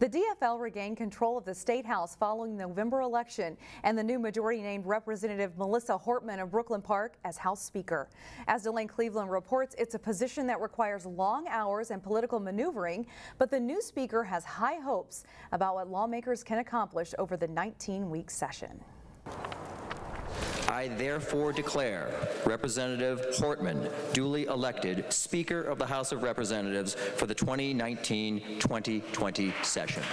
The DFL regained control of the State House following the November election, and the new majority named Representative Melissa Hortman of Brooklyn Park as House Speaker. As Delane Cleveland reports, it's a position that requires long hours and political maneuvering, but the new Speaker has high hopes about what lawmakers can accomplish over the 19-week session. I therefore declare Representative Hortman duly elected Speaker of the House of Representatives for the 2019-2020 session.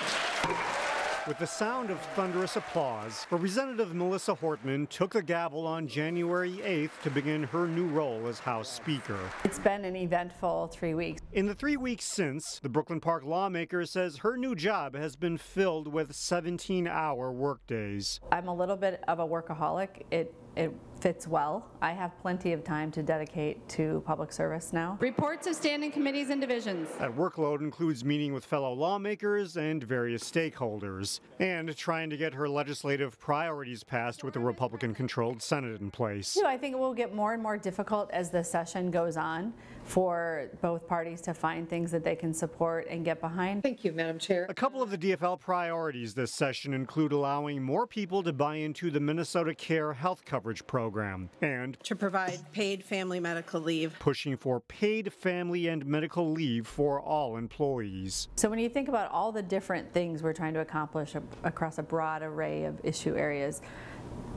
With the sound of thunderous applause, Representative Melissa Hortman took the gavel on January 8th to begin her new role as House Speaker. It's been an eventful three weeks. In the three weeks since, the Brooklyn Park lawmaker says her new job has been filled with 17 hour workdays. I'm a little bit of a workaholic. It it fits well. I have plenty of time to dedicate to public service now. Reports of standing committees and divisions. That workload includes meeting with fellow lawmakers and various stakeholders, and trying to get her legislative priorities passed with the Republican controlled Senate in place. So I think it will get more and more difficult as the session goes on for both parties to find things that they can support and get behind. Thank you, Madam Chair. A couple of the DFL priorities this session include allowing more people to buy into the MinnesotaCare health coverage coverage program and to provide paid family medical leave, pushing for paid family and medical leave for all employees. So when you think about all the different things we're trying to accomplish across a broad array of issue areas,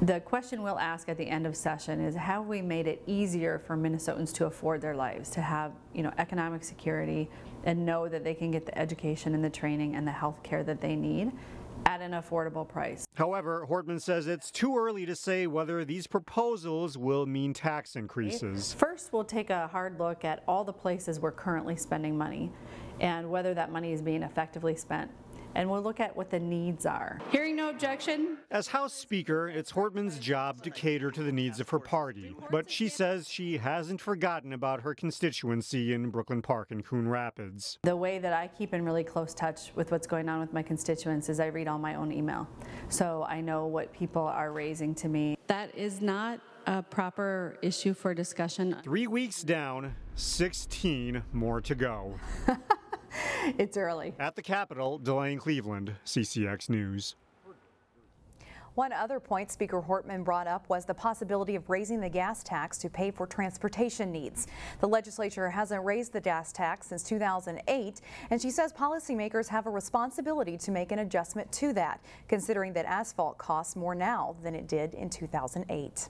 the question we'll ask at the end of session is have we made it easier for Minnesotans to afford their lives, to have you know economic security and know that they can get the education and the training and the health care that they need at an affordable price. However, Hortman says it's too early to say whether these proposals will mean tax increases. First, we'll take a hard look at all the places we're currently spending money and whether that money is being effectively spent and we'll look at what the needs are. Hearing no objection. As House Speaker, it's Hortman's job to cater to the needs of her party, but she says she hasn't forgotten about her constituency in Brooklyn Park and Coon Rapids. The way that I keep in really close touch with what's going on with my constituents is I read all my own email. So I know what people are raising to me. That is not a proper issue for discussion. Three weeks down, 16 more to go. it's early. At the Capitol, Delane Cleveland, CCX News. One other point Speaker Hortman brought up was the possibility of raising the gas tax to pay for transportation needs. The legislature hasn't raised the gas tax since 2008, and she says policymakers have a responsibility to make an adjustment to that, considering that asphalt costs more now than it did in 2008.